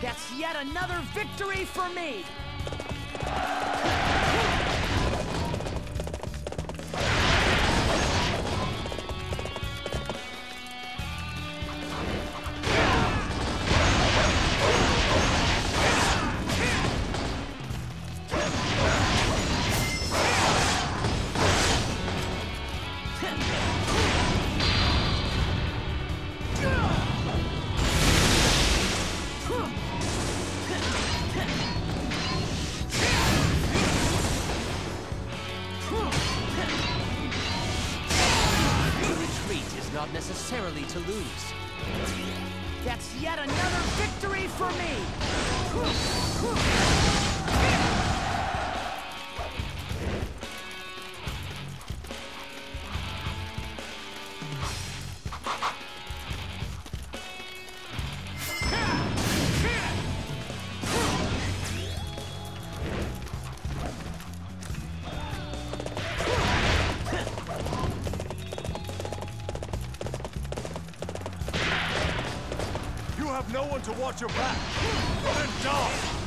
That's yet another victory for me! Necessarily to lose. That's yet another victory for me! Have no one to watch your back. Then die!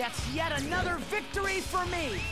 That's yet another victory for me!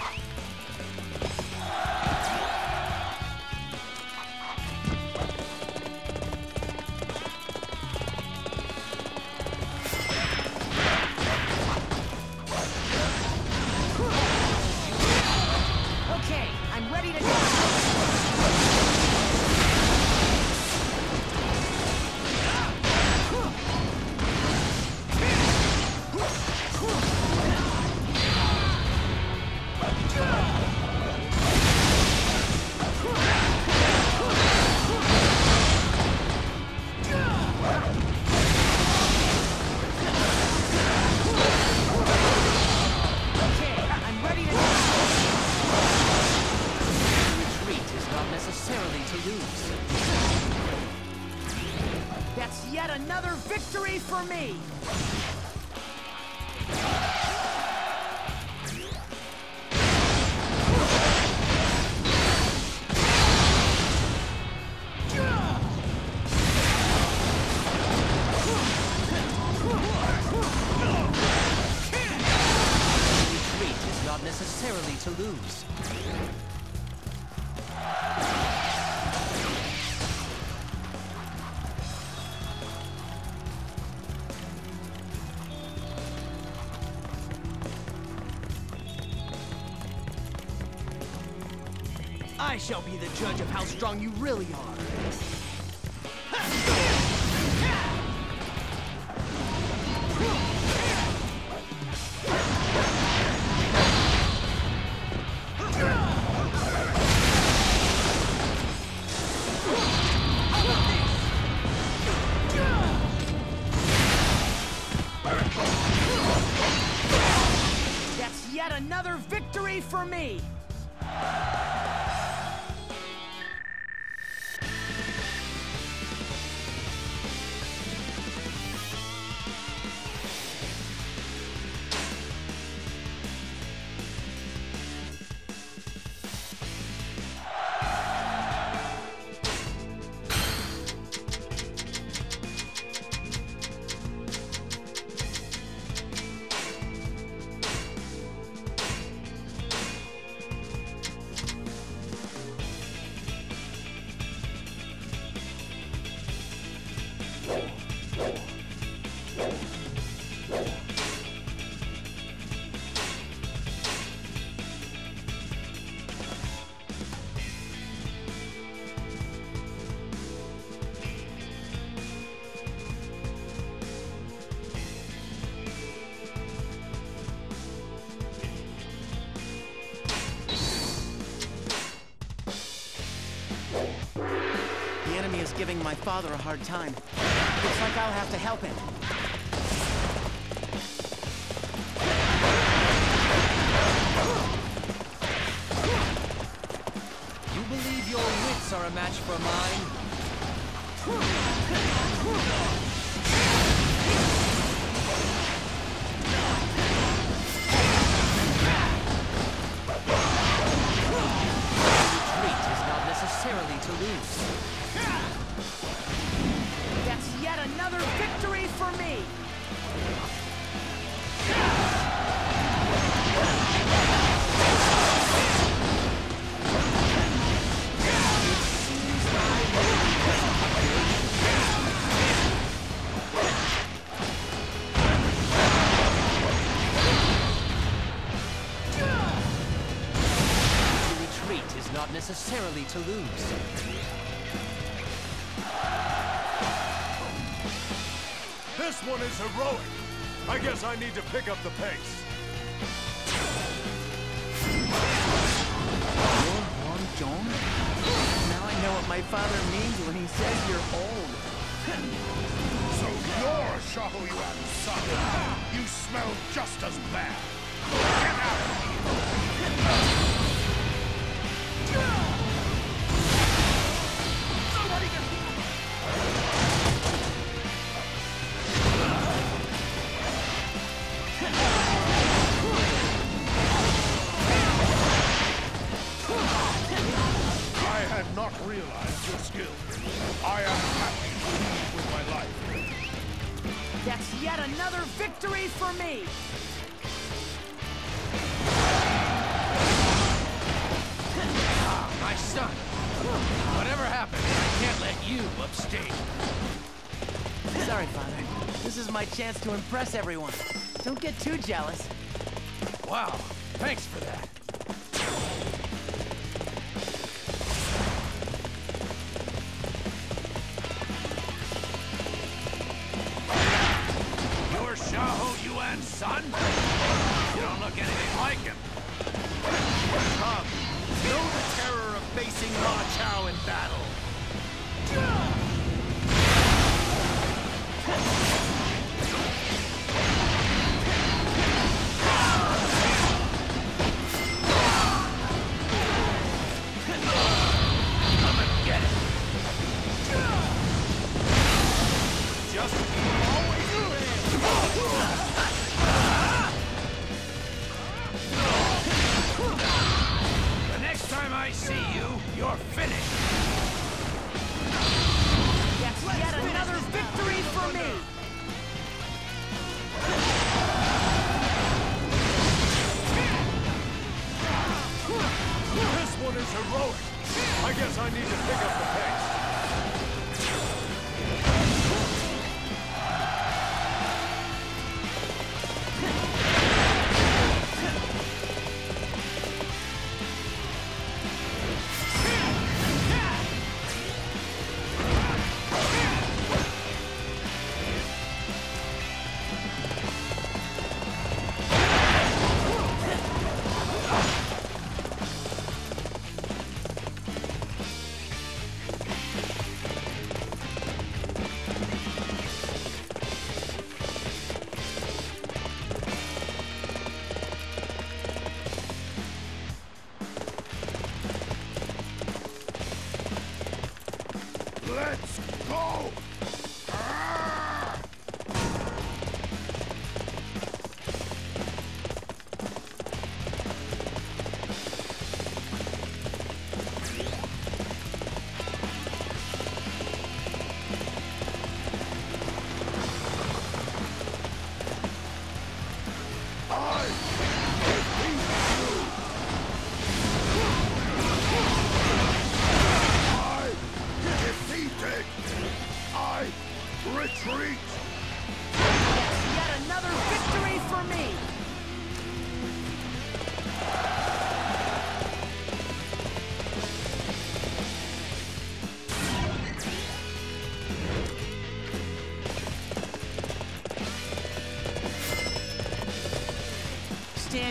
Victory for me! I shall be the judge of how strong you really are. That's yet another victory for me! Father a hard time. Looks like I'll have to help him. You believe your wits are a match for mine? Necessarily to lose. This one is heroic. I guess I need to pick up the pace. You're Huang Zhong? Now I know what my father means when he says you're old. So you're Xiahou Yuan's son. You smell just as bad. Get out of here! That's yet another victory for me! My son. Whatever happened, I can't let you upstate. Sorry, father. This is my chance to impress everyone. Don't get too jealous. Wow, thanks for that. I guess I need to pick up the pace.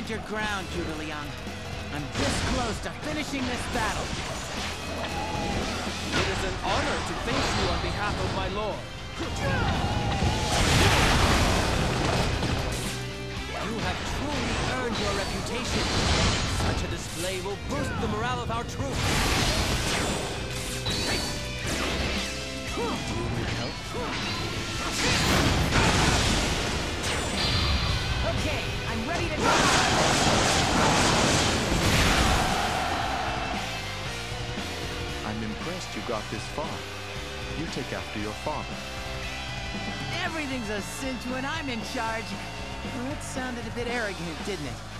Your ground, Zhuge I'm this close to finishing this battle. It is an honor to face you on behalf of my lord. You have truly earned your reputation. Such a display will boost the morale of our troops. Okay, I'm ready to go. Impressed you got this far. You take after your father. Everything's a cinch when I'm in charge. Well, that sounded a bit arrogant, didn't it?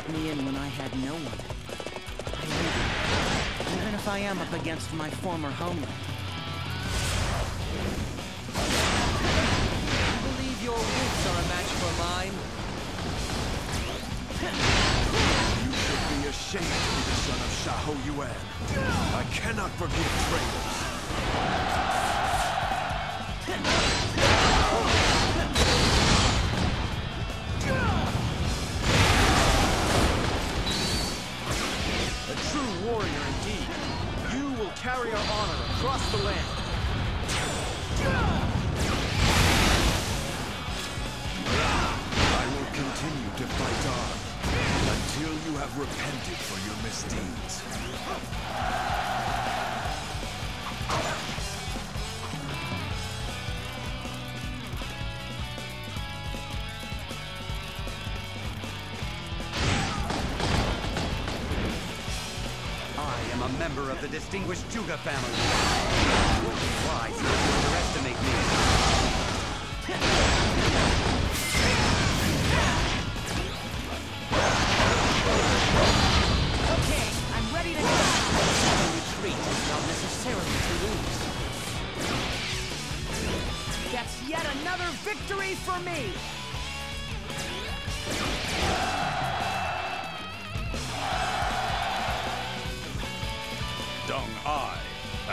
Took me in when I had no one. I need it, even if I am up against my former homeland. I believe your wits are a match for mine. You should be ashamed to be the son of Xiahou Yuan. I cannot forgive traitors. Warrior indeed. You will carry our honor across the land. I will continue to fight on until you have repented for your misdeeds. Member of the distinguished Zhuge family. It would be wise not to underestimate me. Okay, I'm ready to go. Retreat is not necessarily to lose. That's yet another victory for me!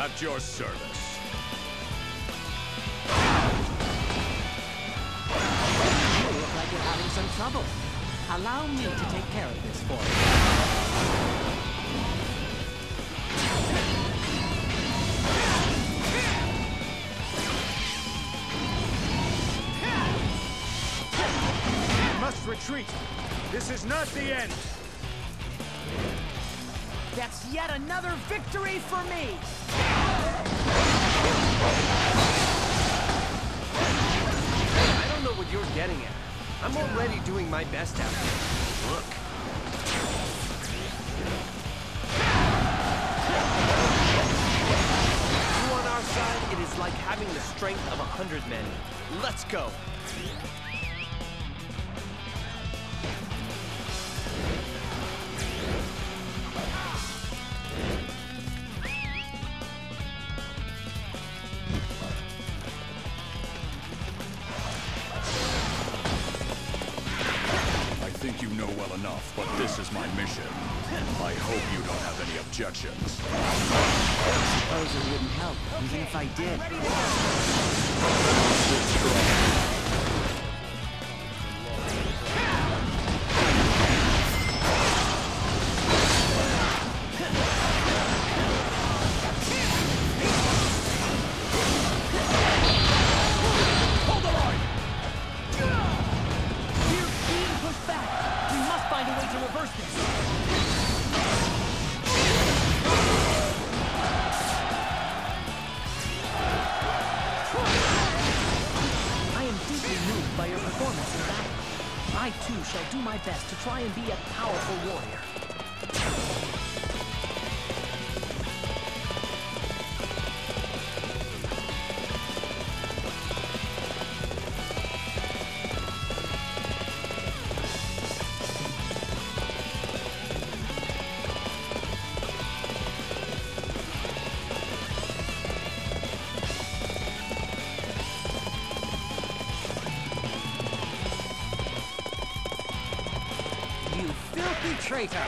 At your service. You look like you're having some trouble. Allow me to take care of this for you. Must retreat. This is not the end. That's yet another victory for me! I don't know what you're getting at. I'm already doing my best out here. Look. You on our side, it is like having the strength of a hundred men. Let's go. This is my mission. And I hope you don't have any objections. I Suppose it wouldn't help, even if I did. Shall do my best to try and be a powerful warrior. Traitor!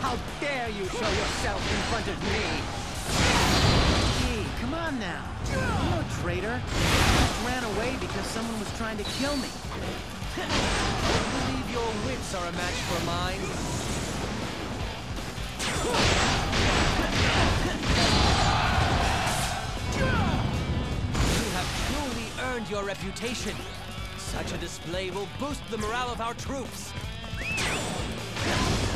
How dare you show yourself in front of me! Gee, come on now. I'm no traitor. I just ran away because someone was trying to kill me. I believe your wits are a match for mine. You have truly earned your reputation. Such a display will boost the morale of our troops. Oh,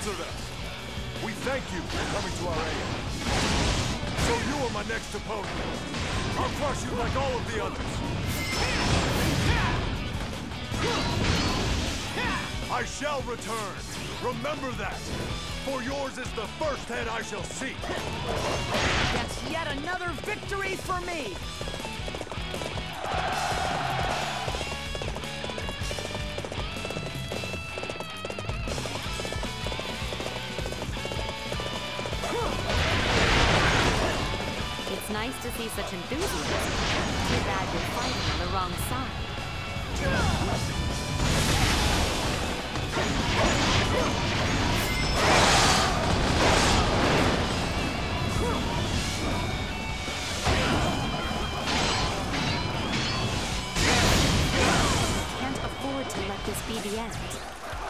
answered us. We thank you for coming to our aid. So you are my next opponent. I'll crush you like all of the others. I shall return. Remember that. For yours is the first head I shall see. That's yet another victory for me! Nice to see such enthusiasm. Too bad you're fighting on the wrong side. Can't afford to let this be the end.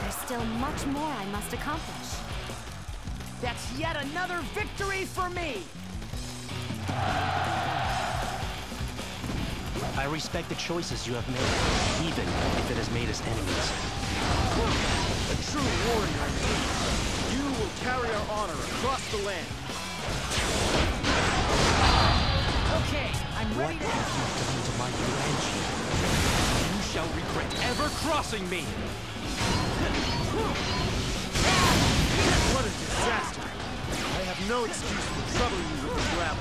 There's still much more I must accomplish. That's yet another victory for me! I respect the choices you have made, even if it has made us enemies. A true warrior indeed. You will carry our honor across the land. Okay, I'm What ready to... have you done to my grandchildren? You shall regret ever crossing me. What a disaster. I have no excuse for troubling you with this rabble.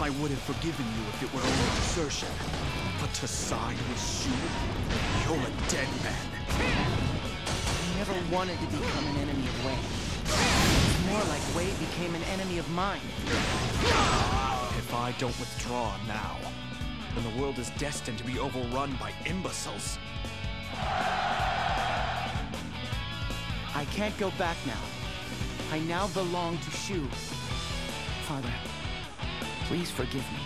I would have forgiven you if it were only desertion. But to side with Shu, you're a dead man. I never wanted to become an enemy of Wei. More like Wei became an enemy of mine. If I don't withdraw now, then the world is destined to be overrun by imbeciles. I can't go back now. I now belong to Shu. Father, please forgive me.